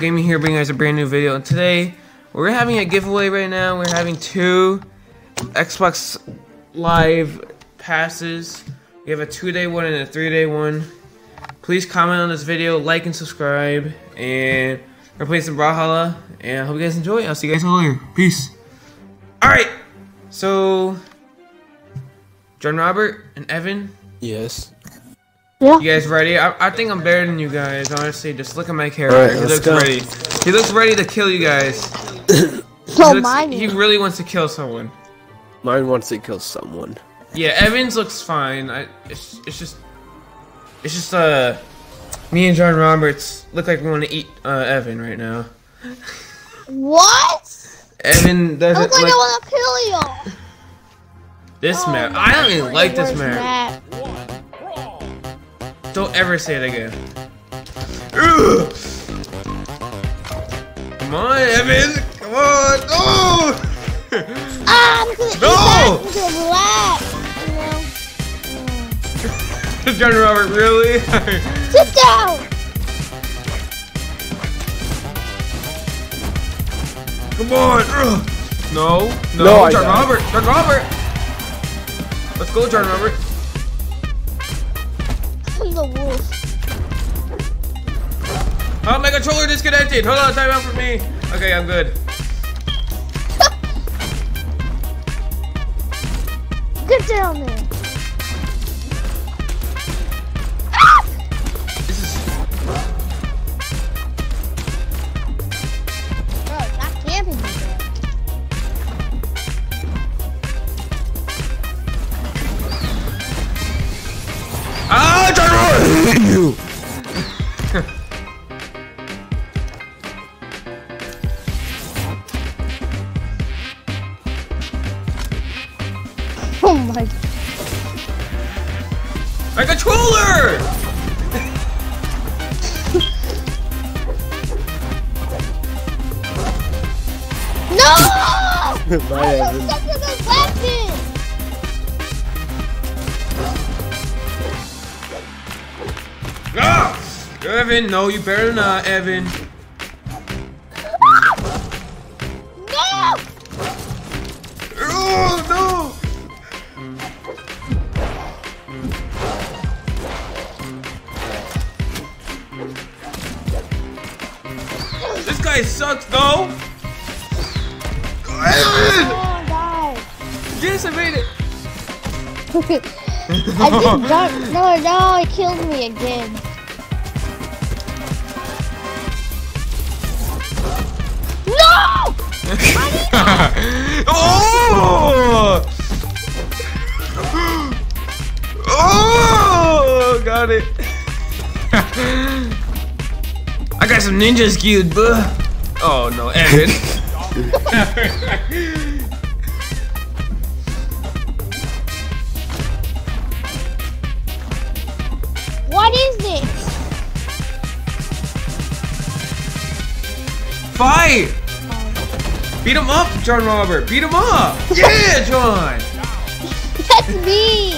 Gaming here bringing guys a brand new video and today we're having a giveaway right now. We're having two Xbox Live passes. We have a two-day one and a three-day one. Please comment on this video, like and subscribe, and we're playing some Brawlhalla, and I hope you guys enjoy. I'll see you guys later. Peace. Alright, so John Robert and Evan, Yes. Yeah. you guys ready? I, I think I'm better than you guys, honestly. Just look at my character. Alright, he looks go. ready. He looks ready to kill you guys. So he, looks- mine. he really wants to kill someone. Mine wants to kill someone. Yeah, Evans looks fine. I, it's, it's just, it's just uh, me and John Roberts look like we want to eat uh, Evan right now. What? Evan I doesn't look like like I want to kill you. This Oh map. I don't even like this worst map. Don't ever say it again. Ugh. Come on, Evan. Come on. Oh! Ah, I'm gonna No! eat that into. John Robert, really? Sit down. Come on! Ugh. No, no, No, John. Robert! John Robert! Let's go, John Robert. I'm the wolf. Oh, my controller disconnected! Hold on, time out for me. Okay, I'm good. Get down there. My controller! No! Bye, I'm Evan. stuck to the weapon. Ah! Evan, no, you better not, Evan. Guy sucks, though! Oh, I made it! I just got no, no, it killed me again. No! oh! Oh! Got it. I got some ninja skills, buh. Oh no, Evan. What is this? Fight! Beat him up, John Robert. Beat him up. Yeah, John. That's me.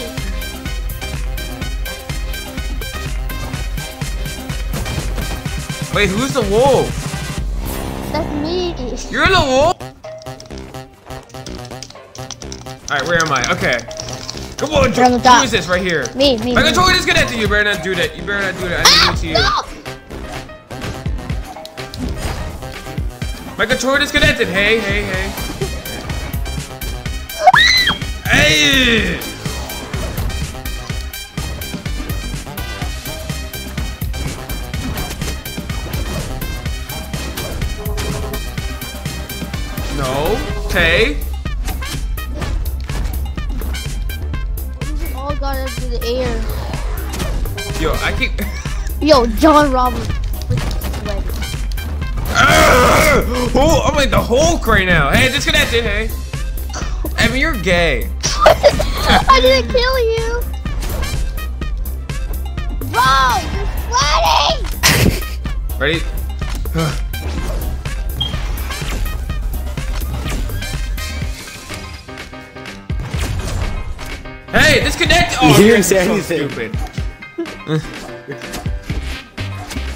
Wait, who's the wolf? That's me. You're the wolf. All right, where am I? Okay. Come on, on the Who top. is this right here? Me, me. My me. controller disconnected. You better not do that. You better not do that. I need to do it to you. Ah, My controller disconnected. Hey, hey, hey. Hey! No! All got into the air. Yo, I keep. Yo, John Roberts. oh, I'm like the Hulk right now. Hey, disconnected. Hey. I mean you're gay. I didn't kill you. Bro, you're sweating. Ready? Hey, disconnect! Oh, You didn't you're say so anything. stupid.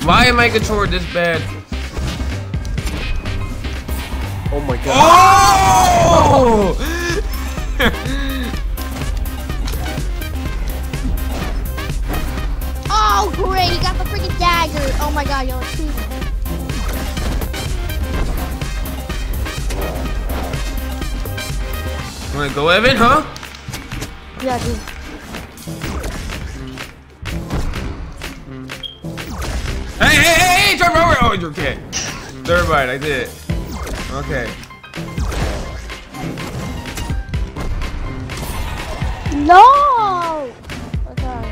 Why am I controller this bad? Oh my god. Oh! Oh, great! You got the freaking dagger. Oh my god, y'all are cheating. Wanna go, Evan? Huh? Yeah, dude. Hey, hey, hey, hey! Jump over! Oh, you're okay. Never mind, I did it. Okay. No! Okay.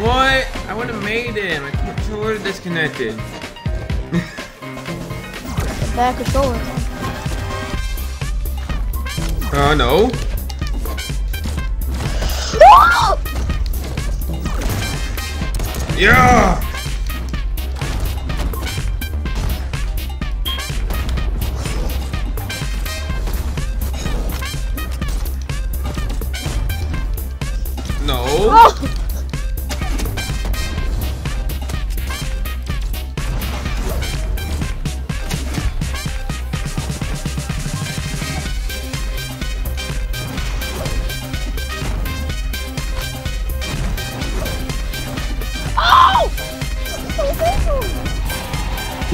What? I would have made it. My controller disconnected. Back controller. Oh, uh, no. No! Yeah! No. Oh!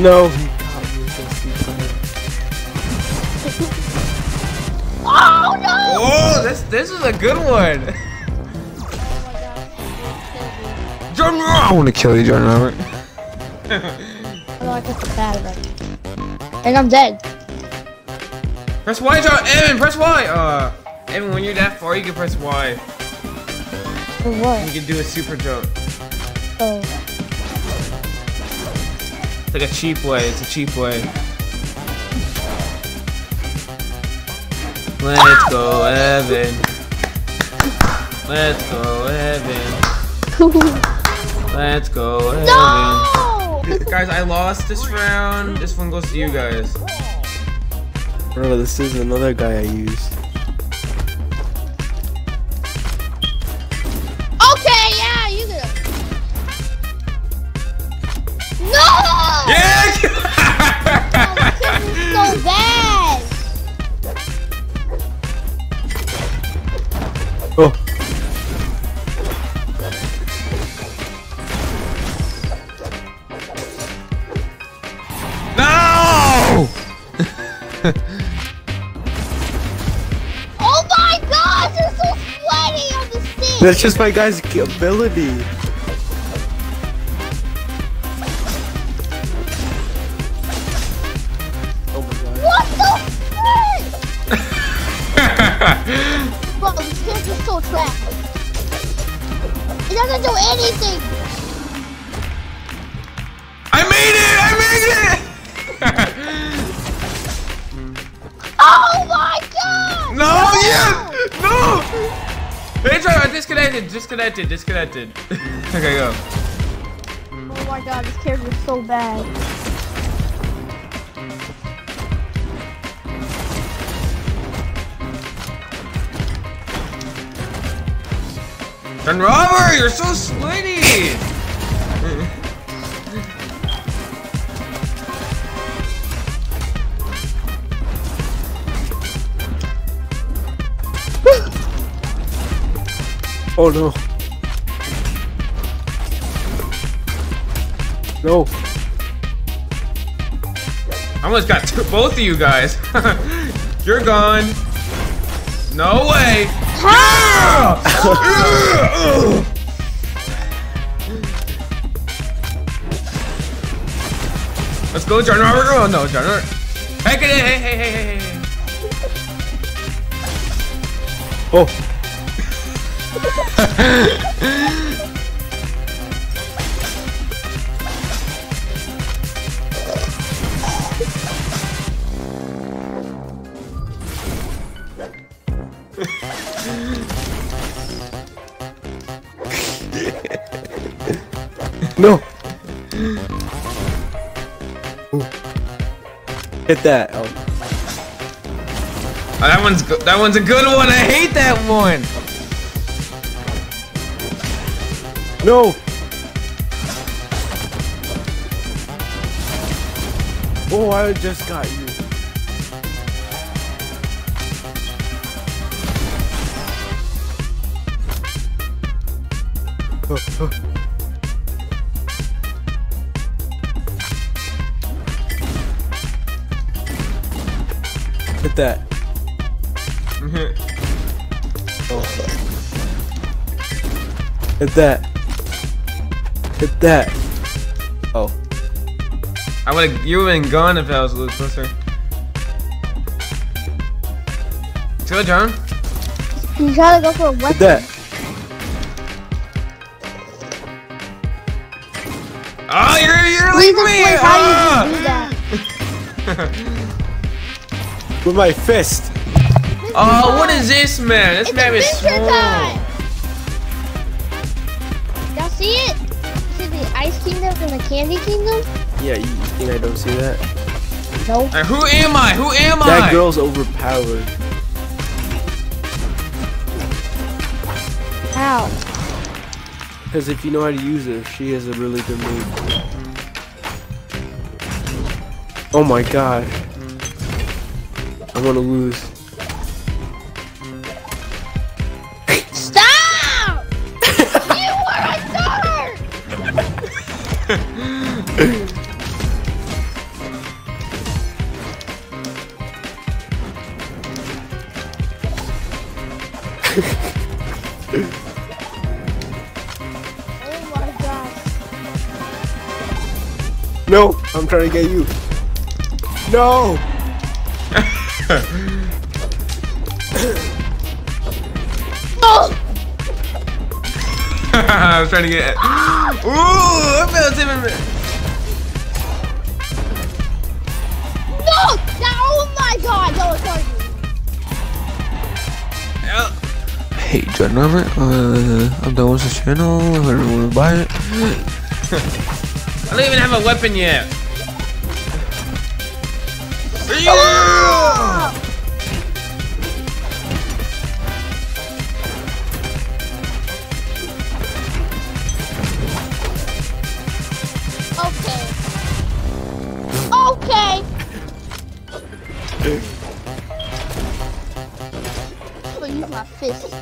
No. He got me so stupid. Oh no! Oh, this this is a good one. Oh my god. John I want to kill you, John Robert. Oh, I got the bad right. And I'm dead. Press Y, John. Evan, press Y. Uh, Evan, when you're that far, you can press Y. For what? You can do a super jump. Oh. It's like a cheap way. It's a cheap way. Let's go, Evan. Let's go, Evan. Let's go, Evan. no! Guys, I lost this round. This one goes to you guys. Bro, this is another guy I used. That's just my guy's ability. Oh my god. What the frick? Bro, this character's so trash. It doesn't do anything. I made it! I made it! Oh my god! no, yeah! No! Try, I disconnected, disconnected, disconnected. okay, go. Oh my god, this character is so bad. And Robert, you're so sweaty! Oh no. No. I almost got two, both of you guys. you're gone. No way! Let's go, John Robert. Oh no, John Robert. Hey, hey, hey, hey, hey, hey, hey. Oh. No. Hit that. Oh. Oh, that one's go- that one's a good one. I hate that one. No! Oh, I just got you. Hit that. Oh. Hit that. Hit that. Oh. I would have. You would have been gone if I was a little closer. See what, John? You gotta go for a Hit that. Oh, you're you're Please like me. explain how Ah! you do that. With my fist. Oh, what is this, man? This It's map is small. time! Y'all see it? See Kingdom and the Candy Kingdom? Yeah, you think I don't see that? No. Uh, who am I? Who am I? That girl's overpowered. How? Because if you know how to use her, she has a really good move. Oh my god. I'm gonna lose. No! I'm trying to get you. No! I was trying to get. Ooh, I felt even. No! Now, oh my god! No, it's hard. Hey, John Robert. Uh, I'm done with this channel. I don't want to buy it. I don't even have a weapon yet. Yeah! Okay. Okay. I'm gonna use my fist.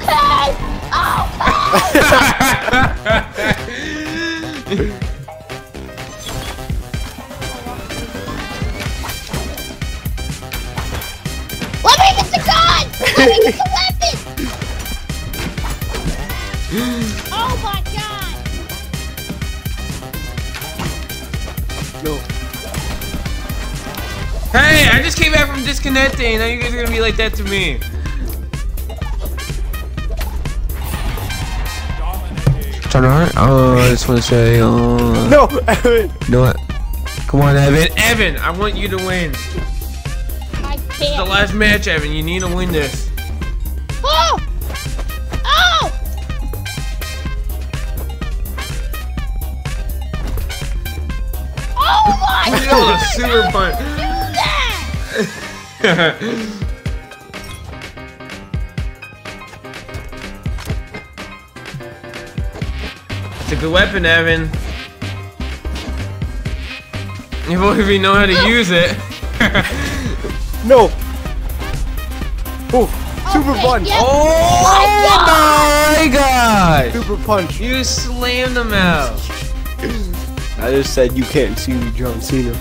Okay. Okay. Let me get the gun! Let me get the weapon! Oh my god! No. Hey, I just came back from disconnecting. Now you guys are gonna be like that to me. John Robert. Uh, I just want to say, uh, No! Evan! you know what? Come on, Evan. Evan, I want you to win. I It's the can't. last match, Evan. You need to win this. Oh! Oh! Oh my That was god! a super punch. Do that! It's a good weapon, Evan. If only we know how to use it. No! Oh! Super Okay, punch! yeah. oh my my god! Super punch! You slammed him out. I just said you can't see me, John Cena.